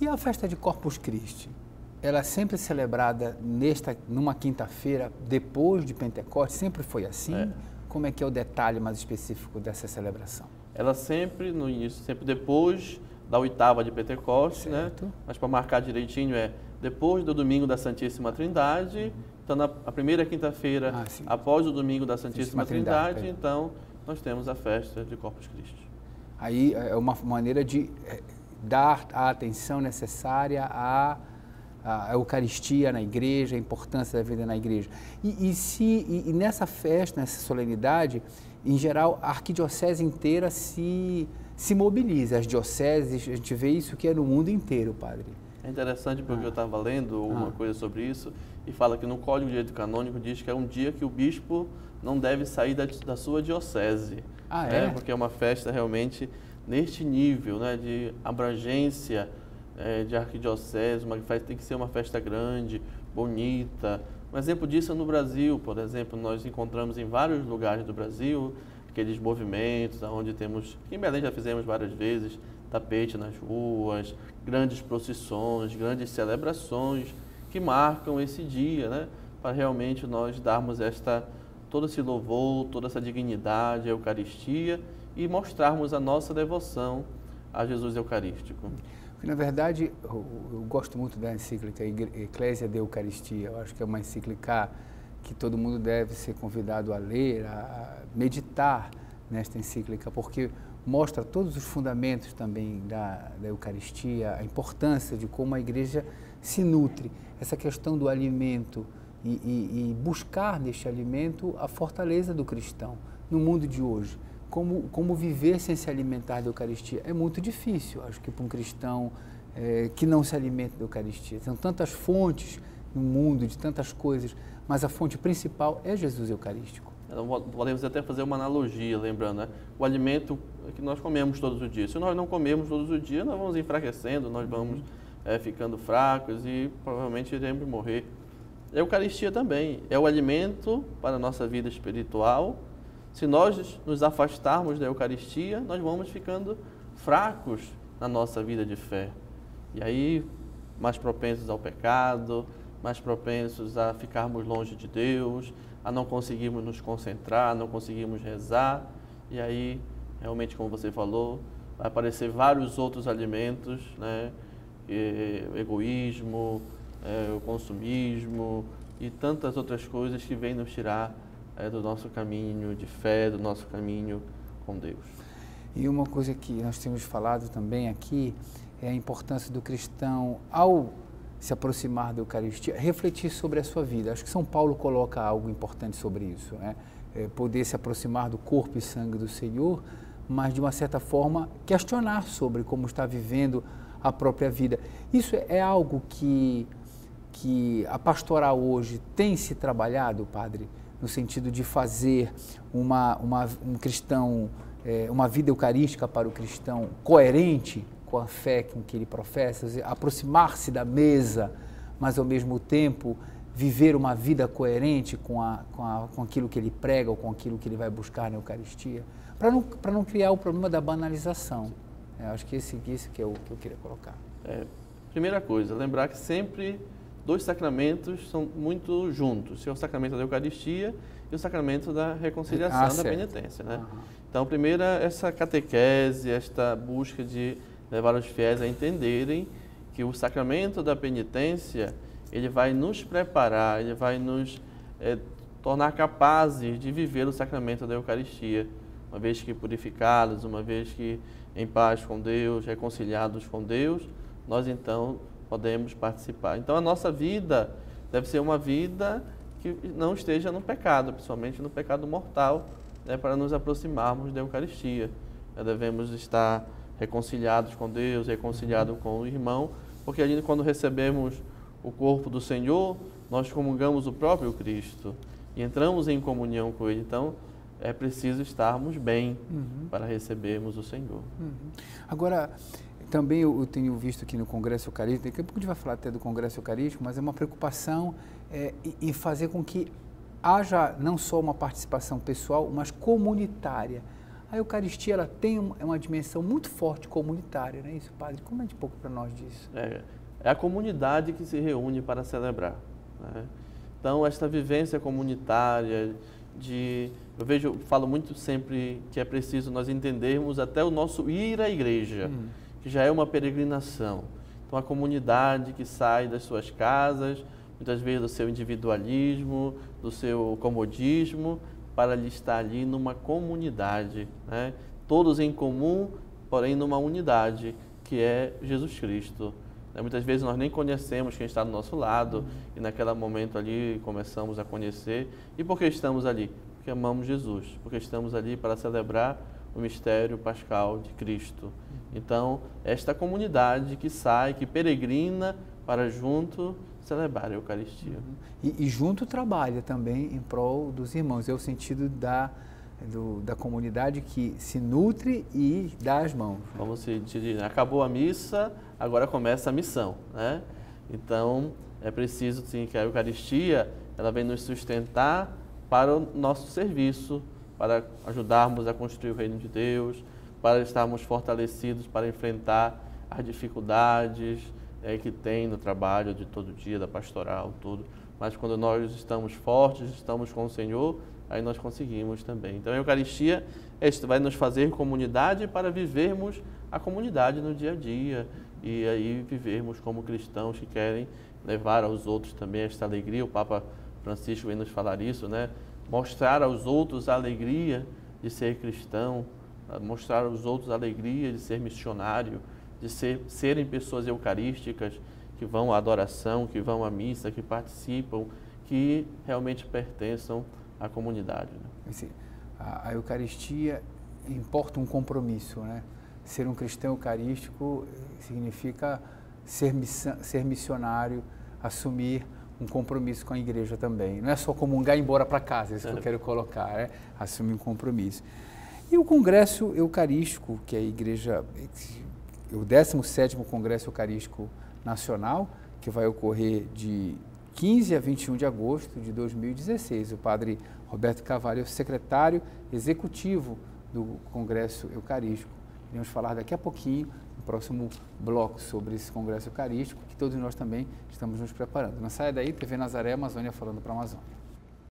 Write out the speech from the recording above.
E a festa de Corpus Christi? Ela é sempre celebrada nesta, numa quinta-feira, depois de Pentecostes? Sempre foi assim? É. Como é que é o detalhe mais específico dessa celebração? Ela sempre, no início, sempre depois da oitava de Pentecostes, né? certo. né? Mas para marcar direitinho é depois do domingo da Santíssima Trindade, então na a primeira quinta-feira ah, após o domingo da Santíssima, Santíssima Trindade, Trindade então nós temos a festa de Corpus Christi. Aí é uma maneira de é, dar a atenção necessária à, à Eucaristia na igreja, a importância da vida na igreja. E, e se, e, e nessa festa, nessa solenidade, em geral, a arquidiocese inteira se, se mobiliza. As dioceses, a gente vê isso que é no mundo inteiro, padre. É interessante porque ah. eu estava lendo uma ah. coisa sobre isso e fala que no Código de Direito Canônico diz que é um dia que o bispo não deve sair da, da sua diocese. Ah, né? é? Porque é uma festa realmente neste nível né, de abrangência é, de arquidiocese, uma festa, tem que ser uma festa grande, bonita. Um exemplo disso é no Brasil, por exemplo, nós encontramos em vários lugares do Brasil aqueles movimentos onde temos, em Belém já fizemos várias vezes, tapete nas ruas, grandes procissões, grandes celebrações que marcam esse dia, né? Para realmente nós darmos esta todo esse louvor, toda essa dignidade à Eucaristia e mostrarmos a nossa devoção a Jesus Eucarístico. Na verdade, eu, gosto muito da encíclica Eclésia de Eucaristia. Eu acho que é uma encíclica que todo mundo deve ser convidado a ler, a meditar nesta encíclica, porque mostra todos os fundamentos também da, da Eucaristia, a importância de como a igreja se nutre, essa questão do alimento e, e, e buscar neste alimento a fortaleza do cristão no mundo de hoje. Como, como viver sem se alimentar da Eucaristia? É muito difícil, acho que para um cristão é, que não se alimenta da Eucaristia. São tantas fontes no mundo, de tantas coisas, mas a fonte principal é Jesus Eucarístico. Então, podemos até fazer uma analogia, lembrando, né? o alimento que nós comemos todos os dias. Se nós não comemos todos os dias, nós vamos enfraquecendo, nós vamos é, ficando fracos e provavelmente iremos morrer. A Eucaristia também é o alimento para a nossa vida espiritual. Se nós nos afastarmos da Eucaristia, nós vamos ficando fracos na nossa vida de fé. E aí, mais propensos ao pecado, mais propensos a ficarmos longe de Deus, a não conseguirmos nos concentrar, não conseguirmos rezar. E aí, realmente, como você falou, vai aparecer vários outros alimentos, né? E, egoísmo, é, o consumismo e tantas outras coisas que vêm nos tirar é, do nosso caminho de fé, do nosso caminho com Deus. E uma coisa que nós temos falado também aqui é a importância do cristão, ao se aproximar da Eucaristia, refletir sobre a sua vida. Acho que São Paulo coloca algo importante sobre isso, né? é poder se aproximar do corpo e sangue do Senhor, mas de uma certa forma questionar sobre como está vivendo a própria vida. Isso é algo que que a pastoral hoje tem se trabalhado, padre, no sentido de fazer uma, uma um cristão, é, uma vida eucarística para o cristão coerente com a fé com que ele professa, aproximar-se da mesa, mas ao mesmo tempo viver uma vida coerente com, a, com, a, com aquilo que ele prega ou com aquilo que ele vai buscar na Eucaristia, para não, não criar o problema da banalização. É, acho que esse, esse que é o que eu queria colocar. É, primeira coisa, lembrar que sempre dois sacramentos são muito juntos, é o sacramento da Eucaristia e o sacramento da reconciliação, ah, da penitência. Né? Uhum. Então, primeiro, essa catequese, esta busca de levar os fiéis a entenderem que o sacramento da penitência, ele vai nos preparar, ele vai nos é, tornar capazes de viver o sacramento da Eucaristia, uma vez que purificados, uma vez que em paz com Deus, reconciliados com Deus, nós então podemos participar. Então a nossa vida deve ser uma vida que não esteja no pecado, principalmente no pecado mortal, né, para nos aproximarmos da Eucaristia. Nós devemos estar reconciliados com Deus, reconciliados com o irmão, porque ali quando recebemos o corpo do Senhor, nós comungamos o próprio Cristo e entramos em comunhão com Ele. Então, é preciso estarmos bem uhum. para recebermos o Senhor. Uhum. Agora, também eu, tenho visto aqui no Congresso Eucarístico, daqui a pouco a gente vai falar até do Congresso Eucarístico, mas é uma preocupação é, em fazer com que haja não só uma participação pessoal, mas comunitária. a Eucaristia ela tem uma dimensão muito forte comunitária, não é isso, Padre? Comente um pouco para nós disso. É, é, a comunidade que se reúne para celebrar. Né? Então, esta vivência comunitária, de eu vejo, falo muito sempre que é preciso nós entendermos até o nosso ir à igreja, uhum. Já é uma peregrinação. Então, a comunidade que sai das suas casas, muitas vezes do seu individualismo, do seu comodismo, para estar ali numa comunidade, né? todos em comum, porém numa unidade, que é Jesus Cristo. Né? Muitas vezes nós nem conhecemos quem está do nosso lado uhum. e naquele momento ali começamos a conhecer. E por que estamos ali? Porque amamos Jesus, porque estamos ali para celebrar o mistério pascal de Cristo. Então, esta comunidade que sai, que peregrina para junto celebrar a Eucaristia. Uhum. E, e, junto trabalha também em prol dos irmãos, é o sentido da, do, da comunidade que se nutre e dá as mãos. Como se diz, acabou a missa, agora começa a missão. Né? Então, é preciso sim, que a Eucaristia ela vem nos sustentar para o nosso serviço, para ajudarmos a construir o reino de Deus, para estarmos fortalecidos para enfrentar as dificuldades, é, que tem no trabalho de todo dia, da pastoral, tudo. Mas quando nós estamos fortes, estamos com o Senhor, aí nós conseguimos também. Então a Eucaristia vai nos fazer comunidade para vivermos a comunidade no dia a dia e aí vivermos como cristãos que querem levar aos outros também esta alegria. O Papa Francisco vem nos falar isso, né? Mostrar aos outros a alegria de ser cristão, mostrar aos outros a alegria de ser missionário, de ser, serem pessoas eucarísticas, que vão à adoração, que vão à missa, que participam, que realmente pertençam à comunidade. Né? A, Eucaristia importa um compromisso, né? Ser um cristão eucarístico significa ser, ser missionário, assumir um compromisso com a igreja também. Não é só comungar e ir embora para casa, é isso que eu é. quero colocar, é assumir um compromisso. E o Congresso Eucarístico, que a igreja o 17º Congresso Eucarístico Nacional, que vai ocorrer de 15 a 21 de agosto de 2016. O padre Roberto Cavalho é o secretário executivo do Congresso Eucarístico. Iremos falar daqui a pouquinho, próximo bloco, sobre esse Congresso Eucarístico, que todos nós também estamos nos preparando. Não saia daí, TV Nazaré Amazônia falando para a Amazônia.